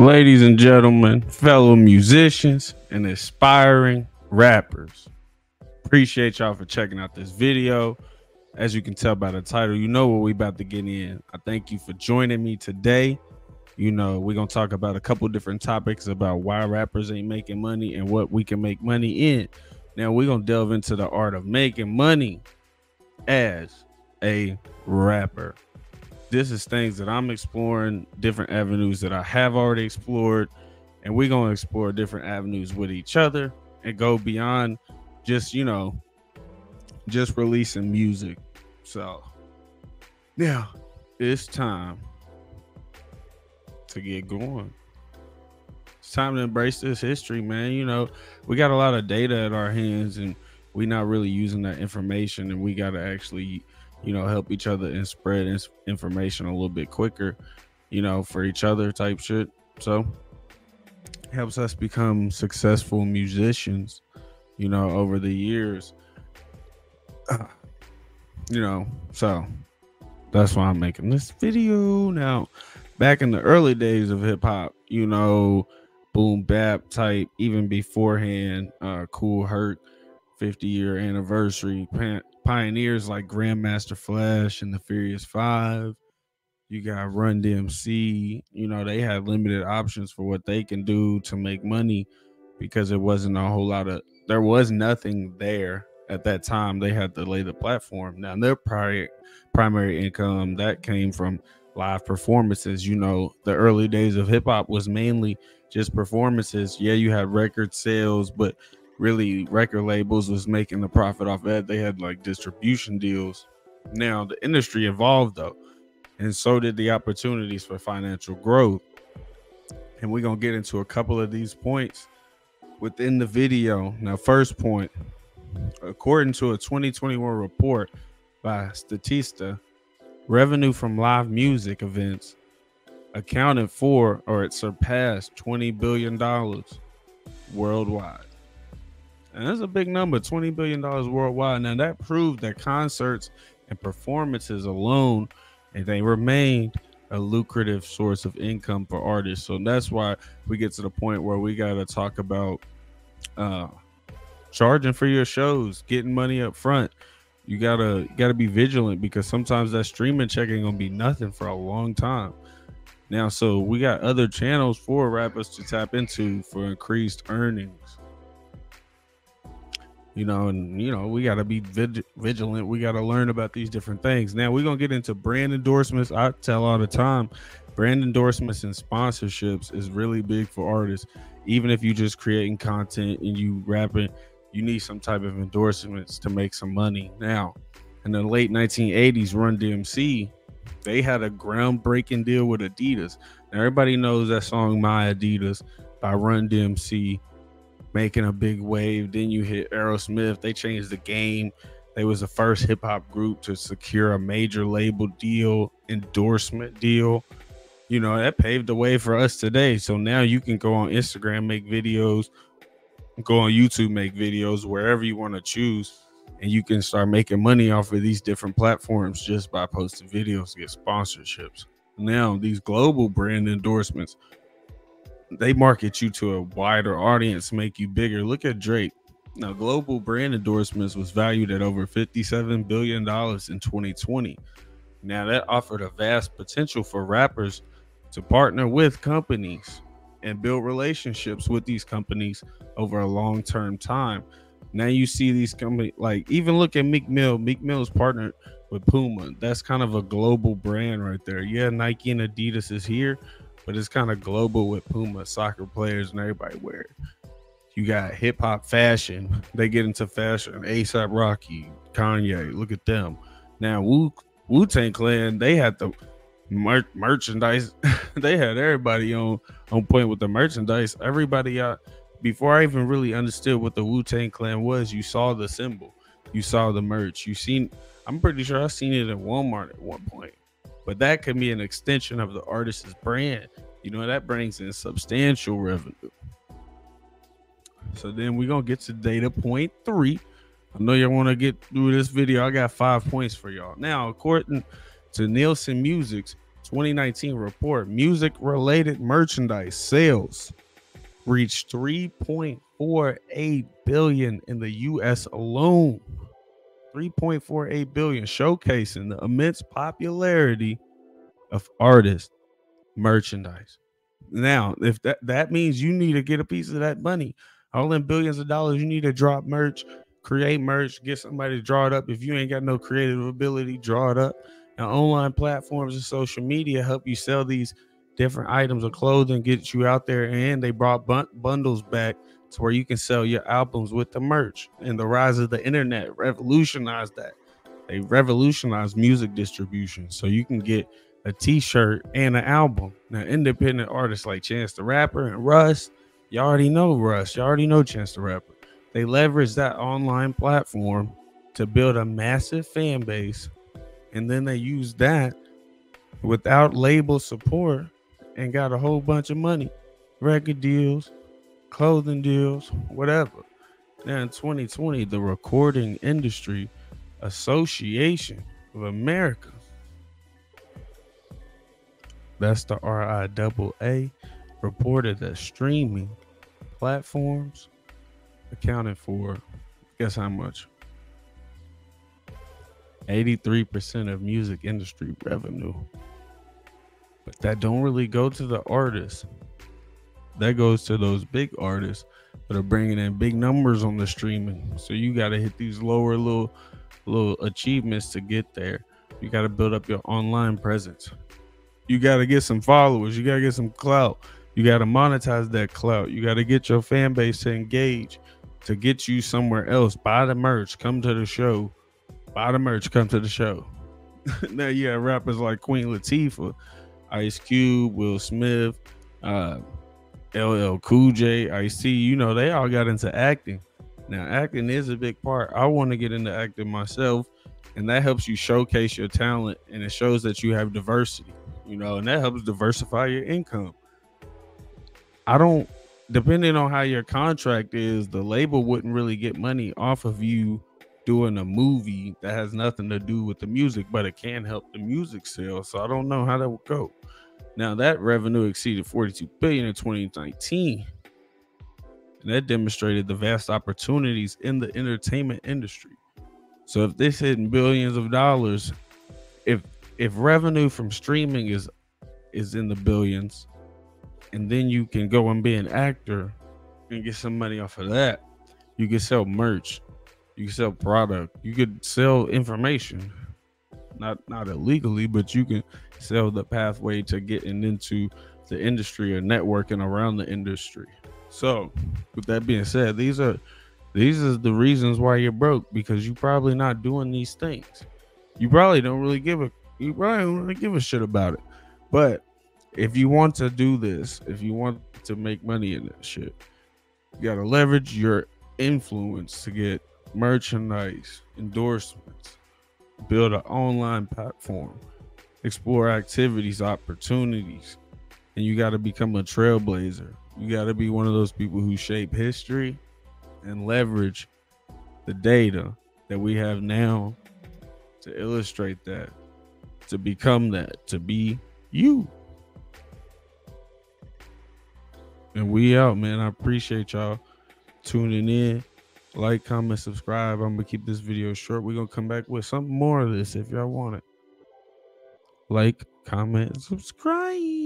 Ladies and gentlemen, fellow musicians and aspiring rappers, appreciate y'all for checking out this video. As you can tell by the title, you know what we about to get in. I thank you for joining me today. You know, we're gonna talk about a couple different topics about why rappers ain't making money and what we can make money in. Now we're gonna delve into the art of making money as a rapper this is things that I'm exploring, different avenues that I have already explored, and we're gonna explore different avenues with each other and go beyond just you know just releasing music. So now it's time to get going. It's time to embrace this history, man. You know, we got a lot of data at our hands and we're not really using that information and we got to actually you know, help each other and spread information a little bit quicker, you know, for each other type shit. So helps us become successful musicians, you know, over the years. you know, so that's why I'm making this video now. Back in the early days of hip hop, you know, boom bap type, even beforehand, uh, Kool Herc, 50 year anniversary, pioneers like Grandmaster Flash and the Furious Five. You got Run DMC. You know, they had limited options for what they can do to make money because it wasn't a whole lot of, there was nothing there at that time. They had to lay the platform. Now, their primary, primary income that came from live performances. You know, the early days of hip hop was mainly just performances. Yeah, you had record sales, but really record labels was making the profit off that. They had like distribution deals. Now the industry evolved though, and so did the opportunities for financial growth. And we're gonna get into a couple of these points within the video. Now, first point, according to a 2021 report by Statista, revenue from live music events accounted for or it surpassed 20 billion dollars worldwide. And that's a big number, $20 billion worldwide. Now that proved that concerts and performances alone, and they remained a lucrative source of income for artists. So that's why we get to the point where we gotta talk about uh charging for your shows, getting money up front. You gotta gotta be vigilant because sometimes that streaming check ain't gonna be nothing for a long time. Now, so we got other channels for rappers to tap into for increased earnings you know, and you know, we got to be vig- vigilant. We got to learn about these different things. Now, we're gonna get into brand endorsements. I tell all the time, brand endorsements and sponsorships is really big for artists. Even if you just creating content and you rapping, you need some type of endorsements to make some money. Now, in the late 1980s, Run DMC, they had a groundbreaking deal with Adidas. Now, everybody knows that song "My Adidas" by Run DMC making a big wave. Then you hit Aerosmith. They changed the game. They was the first hip hop group to secure a major label deal, endorsement deal. You know, that paved the way for us today. So now you can go on Instagram, make videos, go on YouTube, make videos, wherever you want to choose. And you can start making money off of these different platforms just by posting videos get sponsorships. Now, these global brand endorsements they market you to a wider audience, make you bigger. Look at Drake. Now, global brand endorsements was valued at over $57 billion in 2020. Now, that offered a vast potential for rappers to partner with companies and build relationships with these companies over a long term time. Now, you see these companies like even look at Meek Mill. Meek Mill's partnered with Puma. That's kind of a global brand right there. Yeah, Nike and Adidas is here, but it's kind of global with Puma soccer players and everybody wear it. You got hip hop fashion. They get into fashion. ASAP Rocky, Kanye, look at them. Now Wu Wu Tang Clan, they had the mer- merchandise. they had everybody on on point with the merchandise. Everybody out before I even really understood what the Wu Tang Clan was. You saw the symbol, you saw the merch. You seen. I'm pretty sure I seen it at Walmart at one point but that could be an extension of the artist's brand. You know, that brings in substantial revenue. So then we're gonna get to data point three. I know y'all want to get through this video. I got five points for y'all. Now, according to Nielsen Music's 2019 report music related merchandise sales reached 3.48 billion in the US alone. 3.48 billion showcasing the immense popularity of artist merchandise. Now, if that that means you need to get a piece of that money, all in billions of dollars, you need to drop merch, create merch, get somebody to draw it up. If you ain't got no creative ability, draw it up. Now, online platforms and social media help you sell these different items of clothing, get you out there, and they brought bun- bundles back to where you can sell your albums with the merch. And the rise of the internet revolutionized that. They revolutionized music distribution, so you can get a T-shirt and an album. Now, independent artists like Chance the Rapper and Russ, you already know Russ, you already know Chance the Rapper. They leverage that online platform to build a massive fan base, and then they use that without label support and got a whole bunch of money, record deals, clothing deals, whatever. Now in 2020, the Recording Industry Association of America, that's the RIAA, reported that streaming platforms accounted for guess how much? 83% of music industry revenue. But that don't really go to the artists. That goes to those big artists that are bringing in big numbers on the streaming. So you got to hit these lower little little achievements to get there. You got to build up your online presence. You got to get some followers. You got to get some clout. You got to monetize that clout. You got to get your fan base to engage to get you somewhere else. Buy the merch, come to the show. Buy the merch, come to the show. now you have rappers like Queen Latifah, Ice Cube, Will Smith, uh, LL Cool J, Ice You know, they all got into acting. Now, acting is a big part. I want to get into acting myself, and that helps you showcase your talent and it shows that you have diversity, you know, and that helps diversify your income. I don't depending on how your contract is, the label wouldn't really get money off of you doing a movie that has nothing to do with the music, but it can help the music sell. So I don't know how that would go. Now that revenue exceeded 42 billion in 2019. And that demonstrated the vast opportunities in the entertainment industry. So if this hitting billions of dollars, if if revenue from streaming is is in the billions, and then you can go and be an actor and get some money off of that. You can sell merch, you can sell product, you could sell information, not not illegally, but you can sell the pathway to getting into the industry or networking around the industry. So, with that being said, these are these are the reasons why you're broke because you're probably not doing these things. You probably don't really give a you probably don't really give a shit about it. But if you want to do this, if you want to make money in this shit, you gotta leverage your influence to get merchandise, endorsements, build an online platform, explore activities, opportunities, and you got to become a trailblazer. You got to be one of those people who shape history and leverage the data that we have now to illustrate that, to become that, to be you. And we out, man. I appreciate y'all tuning in. Like, comment, subscribe. I'm gonna keep this video short. We're gonna come back with something more of this if y'all want it. Like, comment, subscribe.